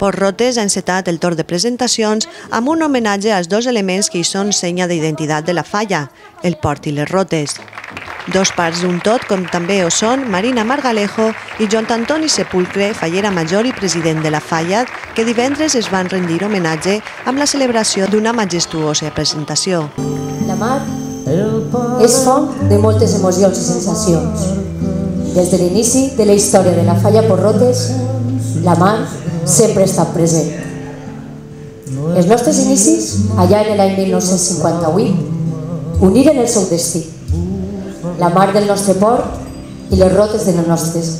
Port Rotes ha encetat el torn de presentacions amb un homenatge als dos elements que hi són senya d'identitat de la falla, el port i les rotes. Dos parts d'un tot, com també ho són Marina Margalejo i Joan Antoni Sepulcre, fallera major i president de la falla, que divendres es van rendir homenatge amb la celebració d'una majestuosa presentació. La mar és font de moltes emocions i sensacions. Des de l'inici de la història de la falla Porrotes, la mar sempre ha estat present. Els nostres inicis, allà en l'any 1958, uniren el seu destí. La mar del nostre port i les rotes de les nostres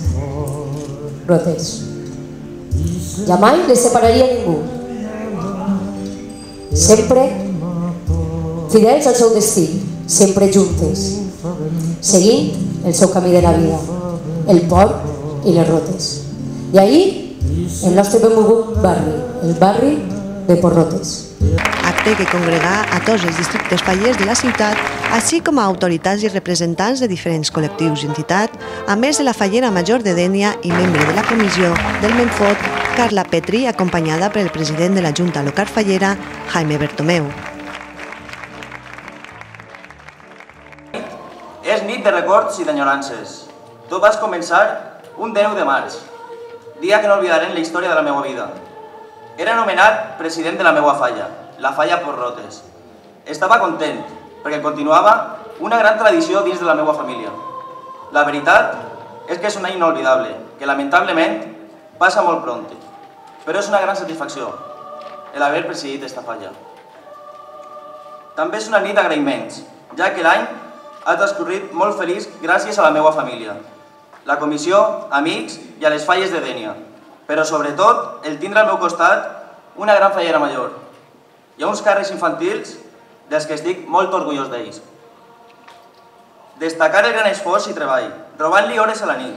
rotes. Ja mai les separaria ningú. Sempre fidels al seu destí, sempre juntes, seguint el seu camí de la vida, el port i les rotes. I ahir el nostre benvolgut barri, el barri de Porrotes. Acte que congregà a tots els districtes fallers de la ciutat, així com a autoritats i representants de diferents col·lectius i entitats, a més de la fallera major de Dènia i membre de la comissió del Menfot, Carla Petri, acompanyada pel president de la Junta Local Fallera, Jaime Bertomeu. És nit de records i d'enyorances. Tot vas començar un 10 de març, dia que no oblidaré en la història de la meva vida. Era nomenat president de la meva falla, la falla Porrotes. Estava content, perquè continuava una gran tradició dins de la meva família. La veritat és que és un any inolvidable, que lamentablement passa molt pront, però és una gran satisfacció el haver presidit esta falla. També és una nit d'agraïments, ja que l'any ha transcorrit molt feliç gràcies a la meva família, la comissió, amics i a les falles de Dènia, però sobretot el tindre al meu costat una gran fallera major. Hi ha uns càrrecs infantils dels que estic molt orgullós d'ells. Destacar el gran esforç i treball, robant-li hores a la nit,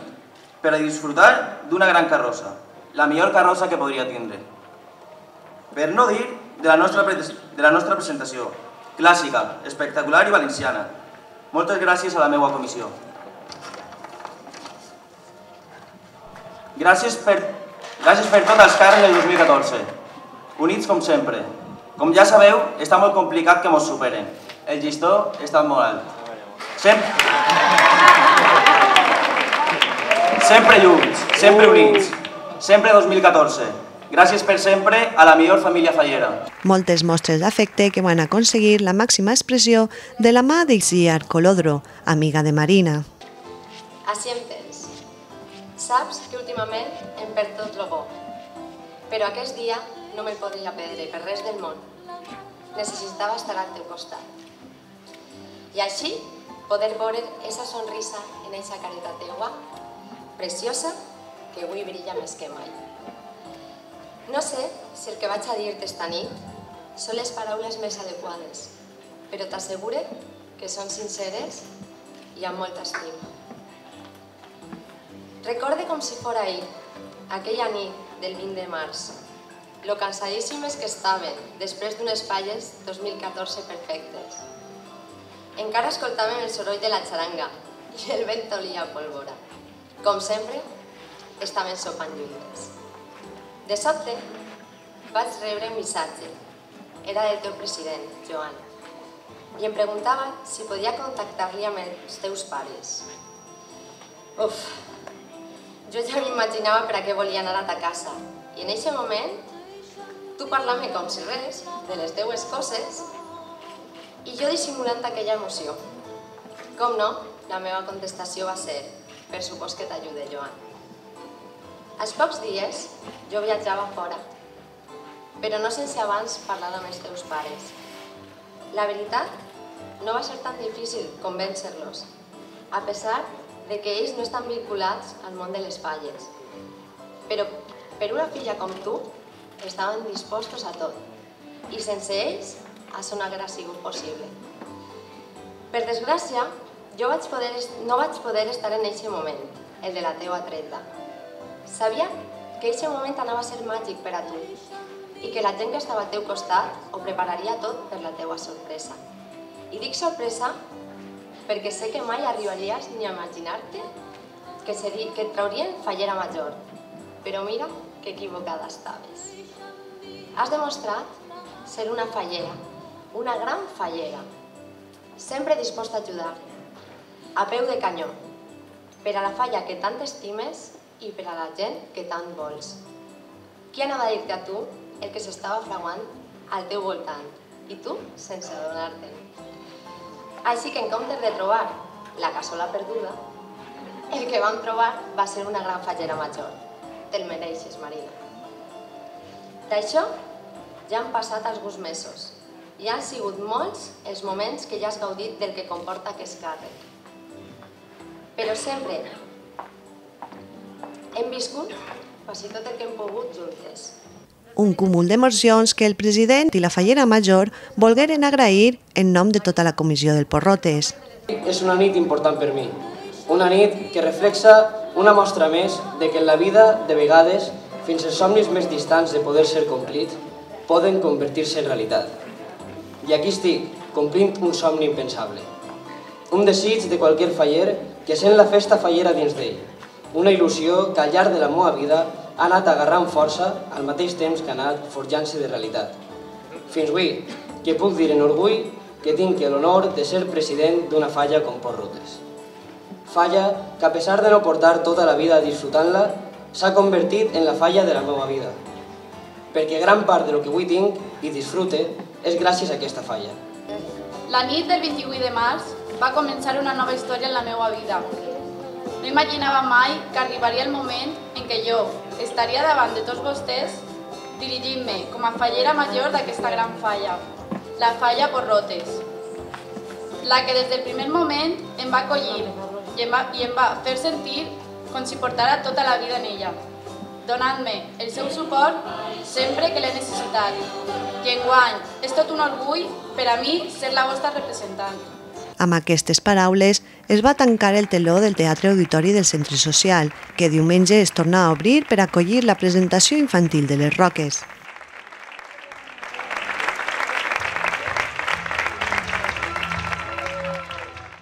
per a disfrutar d'una gran carrossa, la millor carrossa que podria tindre. Per no dir de la nostra, de la nostra presentació, clàssica, espectacular i valenciana. Moltes gràcies a la meva comissió. Gràcies per, gràcies per tot els càrrecs del 2014. Units com sempre. Com ja sabeu, està molt complicat que mos superen. El llistó està molt alt. Sempre... Sempre junts, sempre units. Sempre 2014. Gràcies per sempre a la millor família fallera. Moltes mostres d'afecte que van aconseguir la màxima expressió de la mà d'Ixiar Colodro, amiga de Marina. Em tens. Saps que últimament em perd tot el bo. Però aquest dia no me'l podria perdre per res del món. Necessitava estar al teu costat. I així poder veure esa sonrisa en eixa careta teua, preciosa, que avui brilla més que mai. No sé si el que vaig a dir-te esta nit són les paraules més adequades, però t'assegure que són sinceres i amb molta estima. Recorde com si fora ahir, aquella nit del 20 de març, lo cansadíssimes que estaven després d'unes falles 2014 perfectes. Encara escoltàvem el soroll de la xaranga i el vent olia pólvora. Com sempre, estaven sopant juntes. De sobte, vaig rebre un missatge. Era del teu president, Joan. I em preguntava si podia contactar-li amb els teus pares. Uf, jo ja m'imaginava per a què volia anar a ta casa. I en aquest moment, tu parlant-me com si res, de les teues coses, i jo dissimulant aquella emoció. Com no, la meva contestació va ser per supòs que t'ajude, Joan. Als pocs dies jo viatjava fora, però no sense abans parlar amb els teus pares. La veritat, no va ser tan difícil convèncer-los, a pesar de que ells no estan vinculats al món de les falles. Però per una filla com tu, estaven dispostos a tot, i sense ells això no haguera sigut possible. Per desgràcia, jo vaig poder, no vaig poder estar en aquest moment, el de la teua treta. Sabia que aquest moment anava a ser màgic per a tu i que la gent que estava al teu costat ho prepararia tot per la teua sorpresa. I dic sorpresa perquè sé que mai arribaries ni a imaginar-te que, que et traurien fallera major. Però mira que equivocada estaves. Has demostrat ser una fallera, una gran fallera, sempre disposta a ajudar, a peu de canyó, per a la falla que tant estimes i per a la gent que tant vols. Qui anava a dir-te a tu el que s'estava fraguant al teu voltant i tu sense adonar-te'n? Així que en comptes de trobar la cassola perduda, el que vam trobar va ser una gran fallera major. Te'l mereixes, Marina. D'això ja han passat alguns mesos i han sigut molts els moments que ja has gaudit del que comporta aquest càrrec. Però sempre hem viscut quasi tot el que hem pogut juntes. Un cúmul d'emocions que el president i la fallera major volgueren agrair en nom de tota la comissió del Porrotes. És una nit important per mi. Una nit que reflexa una mostra més de que en la vida, de vegades, fins als somnis més distants de poder ser complits, poden convertir-se en realitat. I aquí estic, complint un somni impensable. Un desig de qualsevol faller que sent la festa fallera dins d'ell. Una il·lusió que al llarg de la meva vida ha anat agarrant força al mateix temps que ha anat forjant-se de realitat. Fins avui, que puc dir en orgull que tinc l'honor de ser president d'una falla com Port Rutes. Falla que a pesar de no portar tota la vida disfrutant-la, s'ha convertit en la falla de la meva vida. Perquè gran part de lo que avui tinc i disfrute és gràcies a aquesta falla. La nit del 28 de març va començar una nova història en la meva vida. No imaginava mai que arribaria el moment en què jo estaria davant de tots vostès dirigint-me com a fallera major d'aquesta gran falla, la falla Porrotes, la que des del primer moment em va acollir i em va, i em va fer sentir com si portara tota la vida en ella, donant-me el seu suport sempre que l'he necessitat. I enguany és tot un orgull per a mi ser la vostra representant. Amb aquestes paraules es va tancar el teló del Teatre Auditori del Centre Social, que diumenge es torna a obrir per acollir la presentació infantil de les Roques.